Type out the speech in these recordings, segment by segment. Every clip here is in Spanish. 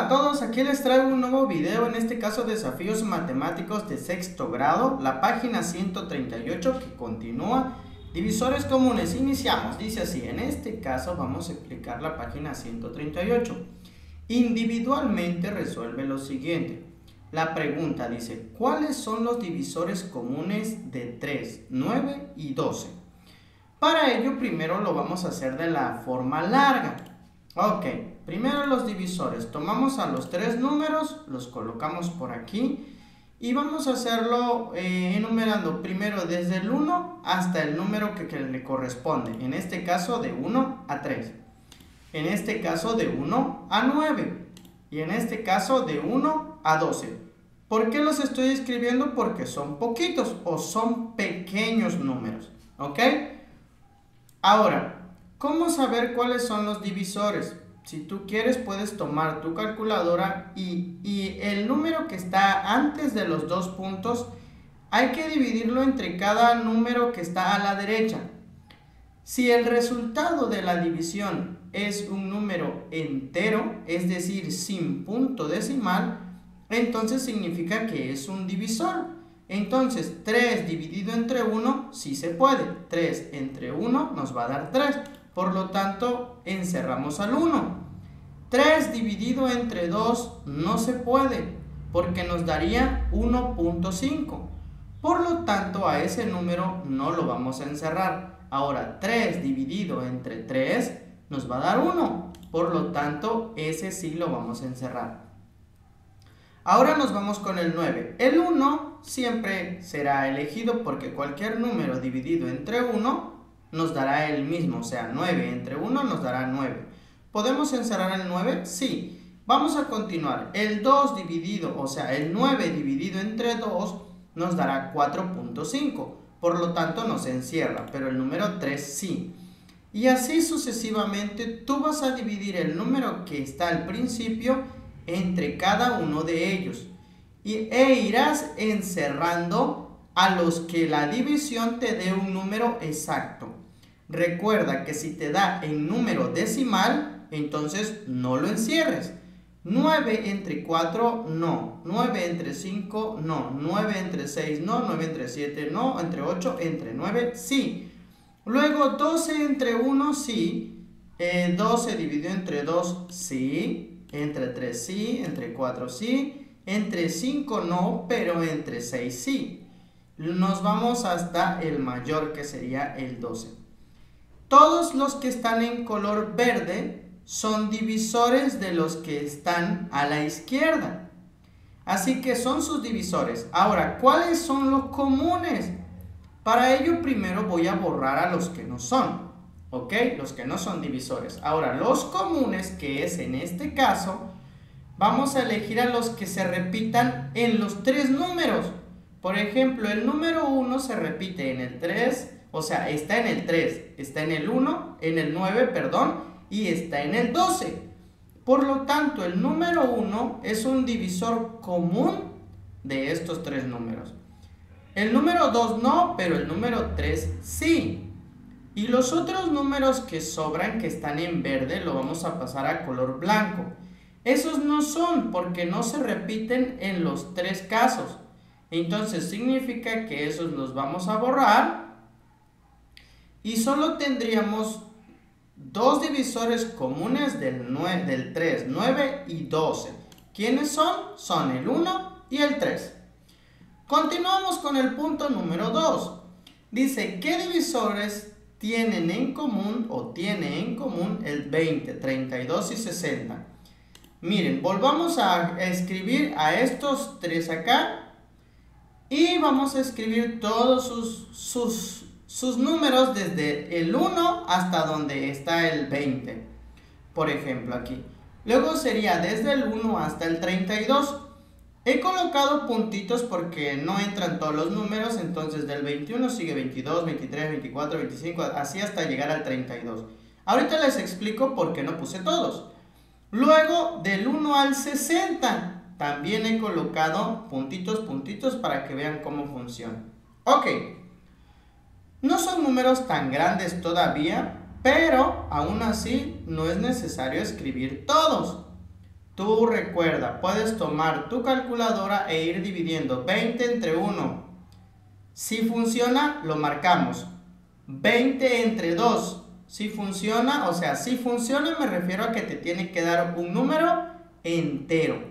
Hola a todos, aquí les traigo un nuevo video, en este caso desafíos matemáticos de sexto grado, la página 138 que continúa, divisores comunes, iniciamos, dice así, en este caso vamos a explicar la página 138. Individualmente resuelve lo siguiente, la pregunta dice, ¿cuáles son los divisores comunes de 3, 9 y 12? Para ello primero lo vamos a hacer de la forma larga. Ok, primero los divisores. Tomamos a los tres números, los colocamos por aquí y vamos a hacerlo eh, enumerando primero desde el 1 hasta el número que, que, le corresponde. En este caso de 1 a 3. En este caso de 1 a 9. Y en este caso de 1 a 12. ¿Por qué los estoy escribiendo? Porque son poquitos o son pequeños números. ¿Ok? Ahora, ¿Cómo saber cuáles son los divisores? Si tú quieres puedes tomar tu calculadora y, el número que está antes de los dos puntos hay que dividirlo entre cada número que está a la derecha. Si el resultado de la división es un número entero, es decir, sin punto decimal, entonces significa que es un divisor. Entonces, 3 dividido entre 1 sí se puede. 3 entre 1 nos va a dar 3. Por lo tanto, encerramos al 1. 3 dividido entre 2 no se puede, porque nos daría 1.5. Por lo tanto, a ese número no lo vamos a encerrar. Ahora, 3 dividido entre 3 nos va a dar 1. Por lo tanto, ese sí lo vamos a encerrar. Ahora nos vamos con el 9. El 1 siempre será elegido porque cualquier número dividido entre 1 nos dará el mismo, o sea, 9 entre 1 nos dará 9. ¿Podemos encerrar el 9? Sí. Vamos a continuar. El 2 dividido, o sea, el 9 dividido entre 2 nos dará 4.5. Por lo tanto, no se encierra, pero el número 3 sí. Y así sucesivamente, tú vas a dividir el número que está al principio entre cada uno de ellos. Y, e irás encerrando a los que la división te dé un número exacto. Recuerda que si te da en número decimal, entonces no lo encierres. 9 entre 4, no. 9 entre 5, no. 9 entre 6, no. 9 entre 7, no. Entre 8, entre 9, sí. Luego 12 entre 1, sí. 12 dividido entre 2, sí. Entre 3, sí. Entre 4, sí. Entre 5, no. Pero entre 6, sí. Nos vamos hasta el mayor que sería el 12. Todos los que están en color verde son divisores de los que están a la izquierda. Así que son sus divisores. Ahora, ¿cuáles son los comunes? Para ello primero voy a borrar a los que no son. ¿Ok? Los que no son divisores. Ahora, los comunes, que es en este caso, vamos a elegir a los que se repitan en los tres números. Por ejemplo, el número 1 se repite en el 3, o sea, está en el 3, está en el 1, en el 9, perdón, y está en el 12. Por lo tanto, el número 1 es un divisor común de estos tres números. El número 2 no, pero el número 3 sí. Y los otros números que sobran, que están en verde, lo vamos a pasar a color blanco. Esos no son porque no se repiten en los tres casos. Entonces significa que esos los vamos a borrar y solo tendríamos dos divisores comunes del, 9, del 3, 9 y 12. ¿Quiénes son? Son el 1 y el 3. Continuamos con el punto número 2. Dice, ¿qué divisores tienen en común o tiene en común el 20, 32 y 60? Miren, volvamos a escribir a estos tres acá y vamos a escribir todos sus, sus sus números desde el 1 hasta donde está el 20. Por ejemplo, aquí. Luego sería desde el 1 hasta el 32. He colocado puntitos porque no entran todos los números, entonces del 21 sigue 22, 23, 24, 25, así hasta llegar al 32. Ahorita les explico por qué no puse todos. Luego del 1 al 60, también he colocado puntitos, puntitos para que vean cómo funciona. Ok, no son números tan grandes todavía, pero aún así no es necesario escribir todos. tú recuerda, puedes tomar tu calculadora e ir dividiendo 20 entre 1. Si funciona, lo marcamos. 20 entre 2. Si funciona, o sea, si funciona me refiero a que te tiene que dar un número entero.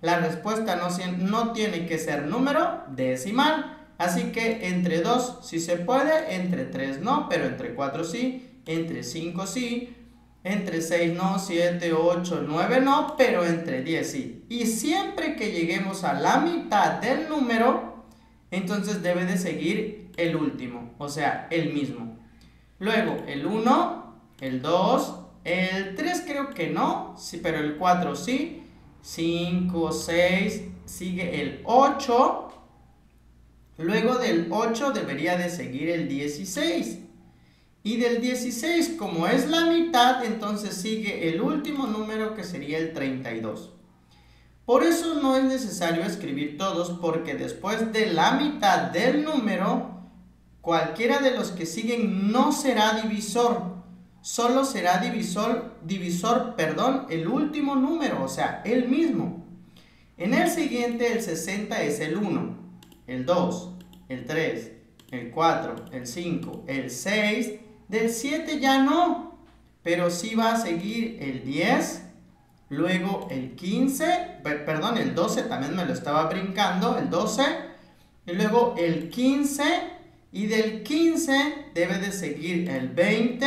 La respuesta no, no tiene que ser número decimal. Así que entre 2 sí se puede, entre 3 no, pero entre 4 sí, entre 5 sí, entre 6 no, 7, 8, 9 no, pero entre 10 sí. Y siempre que lleguemos a la mitad del número, entonces debe de seguir el último, o sea, el mismo. Luego el 1, el 2, el 3 creo que no, sí, pero el 4 sí. 5, 6, sigue el 8. Luego del 8 debería de seguir el 16. Y del 16, como es la mitad, entonces sigue el último número que sería el 32. Por eso no es necesario escribir todos porque después de la mitad del número, cualquiera de los que siguen no será divisor. Solo será divisor, divisor, perdón, el último número, o sea, el mismo. En el siguiente el 60 es el 1, el 2, el 3, el 4, el 5, el 6. Del 7 ya no, pero sí va a seguir el 10, luego el 15, perdón, el 12 también me lo estaba brincando, el 12, y luego el 15, y del 15 debe de seguir el 20,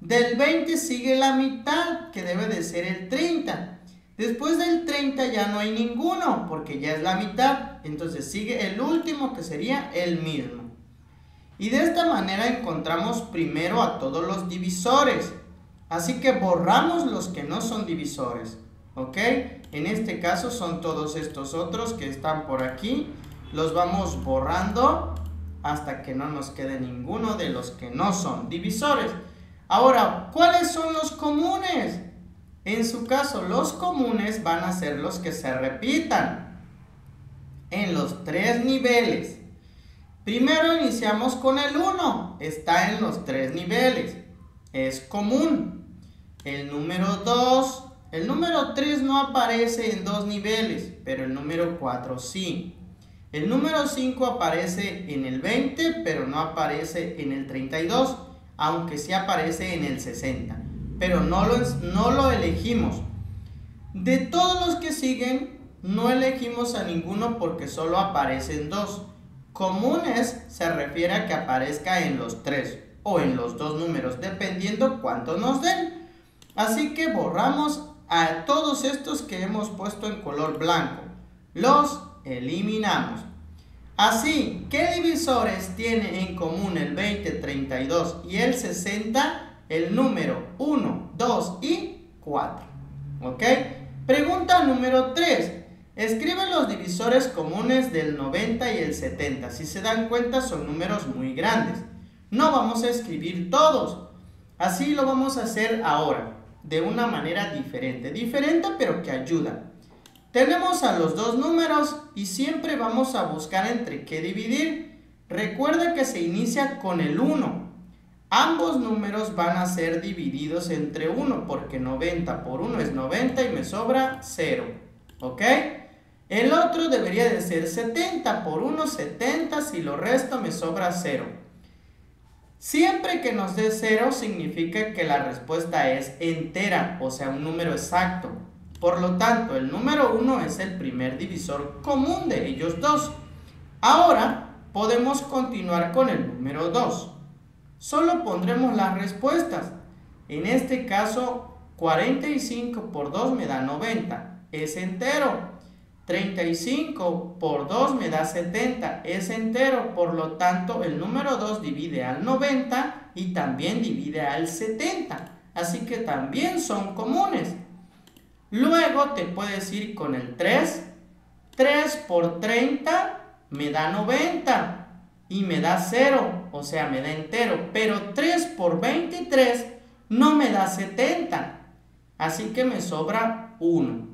del 20 sigue la mitad, que debe de ser el 30. Después del 30 ya no hay ninguno, porque ya es la mitad. Entonces sigue el último, que sería el mismo. Y de esta manera encontramos primero a todos los divisores. Así que borramos los que no son divisores. ¿Ok? En este caso son todos estos otros que están por aquí. Los vamos borrando hasta que no nos quede ninguno de los que no son divisores. Ahora, ¿cuáles son los comunes? En su caso, los comunes van a ser los que se repitan en los tres niveles. Primero iniciamos con el 1, está en los tres niveles, es común. El número 2, el número 3 no aparece en dos niveles, pero el número 4 sí. El número 5 aparece en el 20, pero no aparece en el 32 aunque sí aparece en el 60, pero no lo, no lo elegimos. De todos los que siguen, no elegimos a ninguno porque solo aparecen dos. Comunes se refiere a que aparezca en los tres o en los dos números, dependiendo cuánto nos den. Así que borramos a todos estos que hemos puesto en color blanco. Los eliminamos. Así, ¿qué divisores tiene en común el 20, 32 y el 60? El número 1, 2 y 4. ¿Ok? Pregunta número 3. Escribe los divisores comunes del 90 y el 70. Si se dan cuenta son números muy grandes. No vamos a escribir todos. Así lo vamos a hacer ahora, de una manera diferente. Diferente pero que ayuda. Tenemos a los dos números y siempre vamos a buscar entre qué dividir. Recuerda que se inicia con el 1. Ambos números van a ser divididos entre 1 porque 90 por 1 es 90 y me sobra 0. ¿Ok? El otro debería de ser 70 por 1, 70, si lo resto me sobra 0. Siempre que nos dé 0 significa que la respuesta es entera, o sea, un número exacto. Por lo tanto, el número 1 es el primer divisor común de ellos dos. Ahora podemos continuar con el número 2. Solo pondremos las respuestas. En este caso, 45 por 2 me da 90, es entero. 35 por 2 me da 70, es entero. Por lo tanto, el número 2 divide al 90 y también divide al 70. Así que también son comunes. Luego te puedes ir con el 3. 3 por 30 me da 90 y me da 0, o sea, me da entero. Pero 3 por 23 no me da 70, así que me sobra 1.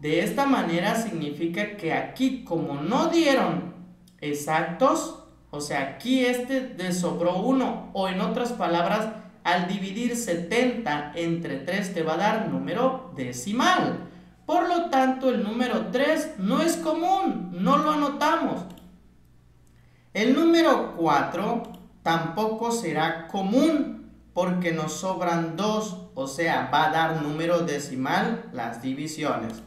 De esta manera significa que aquí como no dieron exactos, o sea, aquí este le sobró 1, o en otras palabras, al dividir 70 entre 3 te va a dar número decimal. Por lo tanto, el número 3 no es común, no lo anotamos. El número 4 tampoco será común porque nos sobran 2, o sea, va a dar número decimal las divisiones.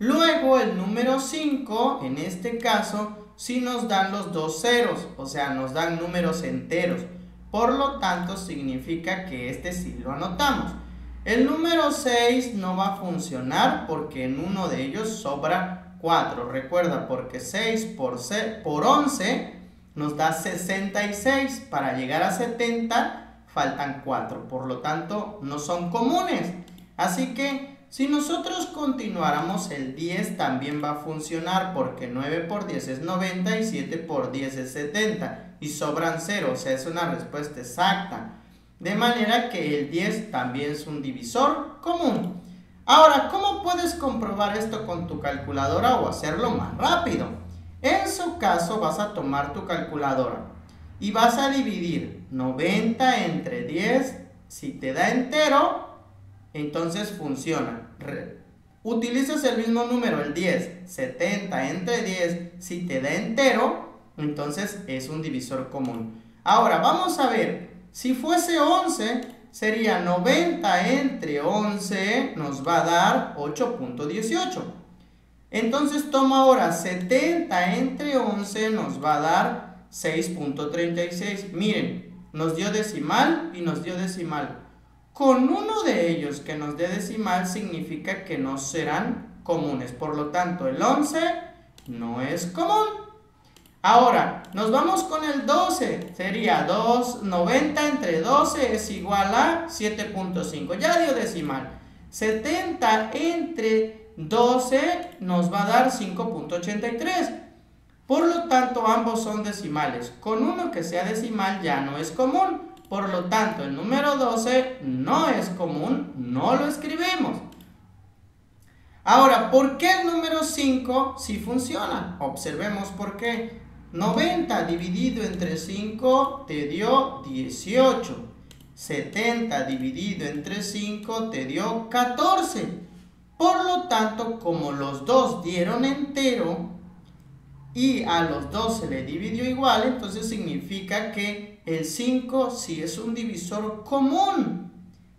Luego el número 5, en este caso, sí nos dan los dos ceros, o sea, nos dan números enteros. Por lo tanto, significa que este sí lo anotamos. El número 6 no va a funcionar porque en uno de ellos sobra 4. Recuerda, porque 6 por, por 11 nos da 66. Para llegar a 70 faltan 4. Por lo tanto, no son comunes. Así que si nosotros continuáramos, el 10 también va a funcionar porque 9 por 10 es 90 y 7 por 10 es 70. Y sobran 0, o sea, es una respuesta exacta. De manera que el 10 también es un divisor común. Ahora, ¿cómo puedes comprobar esto con tu calculadora o hacerlo más rápido? En su caso vas a tomar tu calculadora y vas a dividir 90 entre 10. Si te da entero, entonces funciona. utilizas el mismo número, el 10. 70 entre 10, si te da entero, entonces es un divisor común. Ahora, vamos a ver si fuese 11, sería 90 entre 11, nos va a dar 8.18. Entonces toma ahora 70 entre 11, nos va a dar 6.36. Miren, nos dio decimal y nos dio decimal. Con uno de ellos que nos dé decimal significa que no serán comunes. Por lo tanto, el 11 no es común. Ahora, nos vamos con el 12. Sería 2, 90 entre 12 es igual a 7.5. Ya dio decimal. 70 entre 12 nos va a dar 5.83. Por lo tanto, ambos son decimales. Con uno que sea decimal ya no es común. Por lo tanto, el número 12 no es común, no lo escribimos. Ahora, ¿por qué el número 5 sí funciona? Observemos por qué. 90 dividido entre 5 te dio 18. 70 dividido entre 5 te dio 14. Por lo tanto, como los dos dieron entero y a los dos se le dividió igual, entonces significa que el 5 sí es un divisor común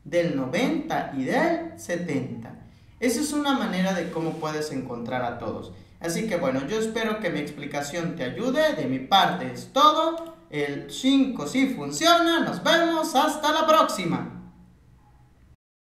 del 90 y del 70. Esa es una manera de cómo puedes encontrar a todos. Así que bueno, yo espero que mi explicación te ayude. De mi parte es todo. El 5 sí funciona. Nos vemos. Hasta la próxima.